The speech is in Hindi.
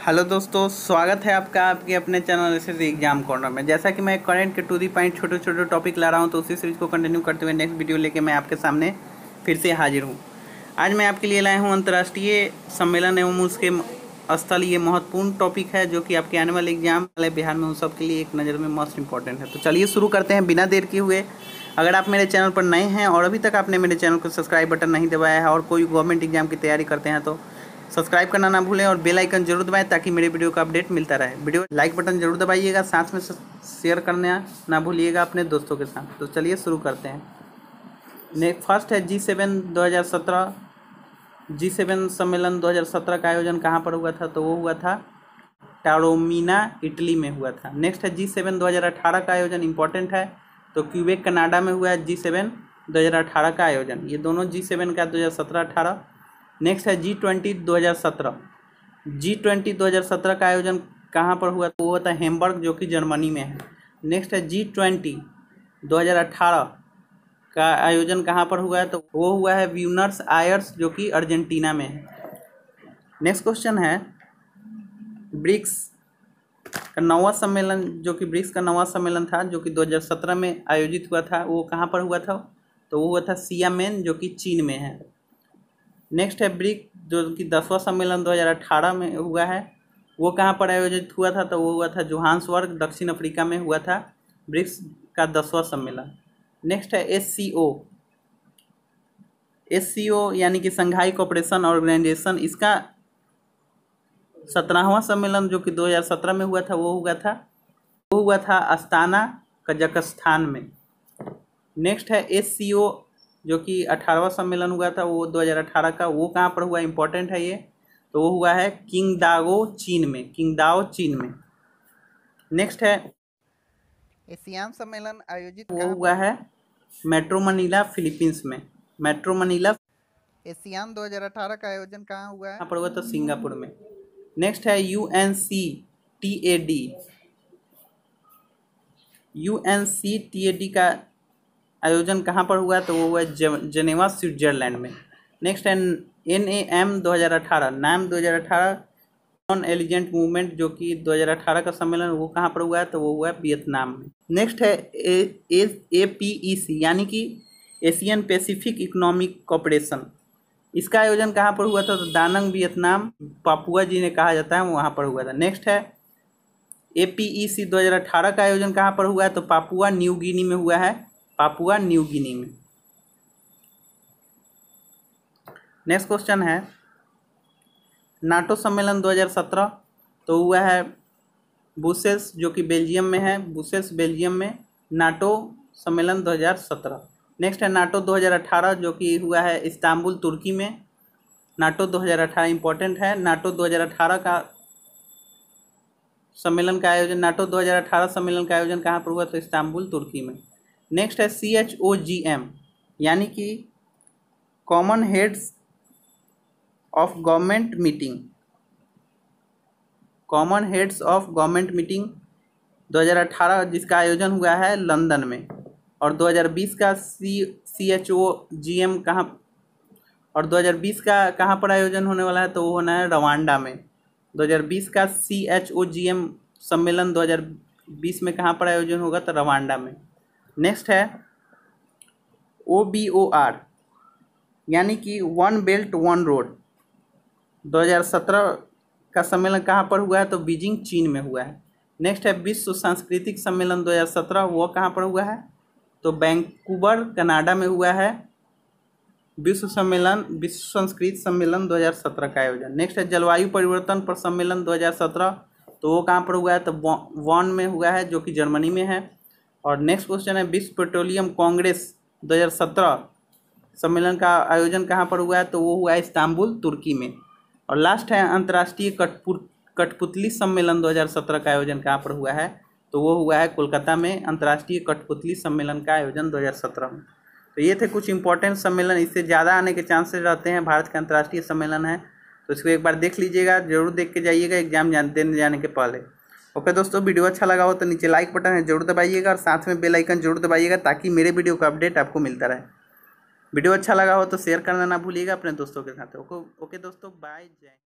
हेलो दोस्तों, स्वागत है आपका आपके अपने चैनल एस एग्ज़ाम कॉर्नर में। जैसा कि मैं करंट के टू दी पॉइंट छोटे छोटे टॉपिक ला रहा हूँ तो उसी सीरीज़ को कंटिन्यू करते हुए नेक्स्ट वीडियो लेके मैं आपके सामने फिर से हाजिर हूँ। आज मैं आपके लिए लाया हूँ अंतर्राष्ट्रीय सम्मेलन एवं उसके स्थल ये महत्वपूर्ण टॉपिक है, जो कि आपके आने वाले एग्ज़ाम वाले बिहार में उन सब के लिए एक नज़र में मोस्ट इंपॉर्टेंट है। तो चलिए शुरू करते हैं बिना देर किए हुए। अगर आप मेरे चैनल पर नए हैं और अभी तक आपने मेरे चैनल को सब्सक्राइब बटन नहीं दबाया है और कोई गवर्नमेंट एग्ज़ाम की तैयारी करते हैं तो सब्सक्राइब करना ना भूलें और बेल आइकन ज़रूर दबाएँ ताकि मेरे वीडियो का अपडेट मिलता रहे। वीडियो लाइक बटन ज़रूर दबाइएगा, साथ में शेयर करना ना भूलिएगा अपने दोस्तों के साथ। तो चलिए शुरू करते हैं। ने फ़र्स्ट है जी सेवन दो हज़ार सत्रह। जी सेवन सम्मेलन 2017 का आयोजन कहाँ पर हुआ था? तो वो हुआ था टारोमिना इटली में हुआ था। नेक्स्ट है जी सेवन दो हज़ार अठारह का आयोजन इंपॉर्टेंट है। तो क्यूबेक, कनाडा में हुआ है जी सेवन दो हज़ार अठारह का आयोजन। ये दोनों जी सेवन का दो हज़ार सत्रह, अठारह नेक्स्ट है जी ट्वेंटी दो हज़ार सत्रह। जी ट्वेंटी दो हज़ार सत्रह का आयोजन कहाँ पर हुआ? वो होता है हेमबर्ग जो कि जर्मनी में है। नेक्स्ट है जी ट्वेंटी दो हज़ार अठारह का आयोजन कहाँ पर हुआ है? तो वो हुआ है व्यूनर्स आयर्स जो कि अर्जेंटीना में है। नेक्स्ट क्वेश्चन है ब्रिक्स का नवा सम्मेलन, जो कि ब्रिक्स का नवा सम्मेलन था, जो कि 2017 में आयोजित हुआ था, वो कहाँ पर हुआ था? तो वो हुआ था सियामेन जो कि चीन में है। नेक्स्ट है ब्रिक जो कि दसवां सम्मेलन 2018 में हुआ है, वो कहाँ पर आयोजित हुआ था? तो वो हुआ था जोहान्सवर्ग दक्षिण अफ्रीका में हुआ था ब्रिक्स का दसवां सम्मेलन। नेक्स्ट है S C O S C ओ यानी कि संघाई कॉपरेशन ऑर्गेनाइजेशन इसका सत्रहवां सम्मेलन जो कि 2017 में हुआ था, वो हुआ था। वो हुआ था अस्ताना कजाकिस्तान में। नेक्स्ट है एस सी ओ जो कि अठारहवा सम्मेलन हुआ था वो 2018 का वो कहाँ पर हुआ? इम्पोर्टेंट है ये। तो वो हुआ है किंग किंगदागो चीन में। किंगदाओ चीन में। नेक्स्ट है। एशियान सम्मेलन आयोजित वो हुआ है मेट्रो मनीला फिलीपींस में। मेट्रो मनीला एशियान 2018 का आयोजन कहाँ हुआ है? यहाँ पर हुआ था? सिंगापुर में। नेक्स्ट है U N C T A D U N C T A D का आयोजन कहाँ पर हुआ तो वो हुआ जनेवा, स्विट्जरलैंड में। नेक्स्ट है एन ए एम दो हज़ार अठारह, नाम दो हज़ार अठारह, नॉन एलिजेंट मूवमेंट जो कि 2018 का सम्मेलन, वो कहाँ पर हुआ है तो वो हुआ है वियतनाम में। नेक्स्ट है ए ए पी ई सी, यानी कि एशियन पैसिफिक इकोनॉमिक कॉपरेशन। इसका आयोजन कहाँ पर हुआ था तो दानंग, वियतनाम, पापुआ जी ने कहा जाता है वहाँ पर हुआ था। नेक्स्ट है ए पी ई सी दो हज़ार अठारह का आयोजन कहाँ पर हुआ है तो पापुआ, न्यू गिनी में हुआ है। पापुआ न्यू गिनी में। नेक्स्ट क्वेश्चन है। नाटो सम्मेलन 2017 तो हुआ है बुसेस जो कि बेल्जियम में है। बुसेस बेल्जियम में नाटो सम्मेलन 2017 नेक्स्ट है नाटो 2018 जो कि हुआ है इस्तांबुल, तुर्की में। नाटो 2018 इम्पोर्टेंट है। नाटो 2018 का सम्मेलन का आयोजन, नाटो 2018 सम्मेलन का आयोजन कहाँ पर हुआ तो इस्तांबुल, तुर्की में। नेक्स्ट है सी एच ओ जी एम यानी कि common heads of government meeting common heads of government meeting 2018 जिसका आयोजन हुआ है लंदन में, और 2020 का सी C H O G M कहाँ, और 2020 का कहाँ पर आयोजन होने वाला है तो वो होना है रवांडा में। 2020 का C H O G M सम्मेलन 2020 में कहाँ पर आयोजन होगा तो रवांडा में। नेक्स्ट है ओ बी ओ आर यानी कि वन बेल्ट वन रोड 2017 का सम्मेलन कहाँ पर हुआ है? तो बीजिंग चीन में हुआ है। नेक्स्ट है विश्व सांस्कृतिक सम्मेलन 2017 वो कहाँ पर हुआ है? तो बैंकुबर कनाडा में हुआ है। विश्व सम्मेलन, विश्व संस्कृत सम्मेलन 2017 का आयोजन। नेक्स्ट है जलवायु परिवर्तन पर सम्मेलन 2017 तो वो कहाँ पर हुआ है? तो वॉन में हुआ है, जो कि जर्मनी में है। और नेक्स्ट क्वेश्चन है, विश्व पेट्रोलियम कांग्रेस 2017 सम्मेलन का आयोजन कहाँ पर हुआ है? तो वो हुआ है इस्तांबुल, तुर्की में। और लास्ट है, अंतर्राष्ट्रीय कठपुर, कठपुतली सम्मेलन 2017 का आयोजन कहाँ पर हुआ है? तो वो हुआ है कोलकाता में, अंतर्राष्ट्रीय कठपुतली सम्मेलन का आयोजन 2017 में। तो ये थे कुछ इंपॉर्टेंट सम्मेलन, इससे ज़्यादा आने के चांसेस रहते हैं। भारत का अंतर्राष्ट्रीय सम्मेलन है तो इसको एक बार देख लीजिएगा, ज़रूर देख के जाइएगा एग्ज़ाम जान देने जाने के पहले। ओके दोस्तों, वीडियो अच्छा लगा हो तो नीचे लाइक बटन है, ज़रूर दबाइएगा और साथ में बेल आइकन ज़रूर दबाइएगा ताकि मेरे वीडियो का अपडेट आपको मिलता रहे। वीडियो अच्छा लगा हो तो शेयर करना ना भूलिएगा अपने दोस्तों के साथ। ओके ओके दोस्तों बाय जय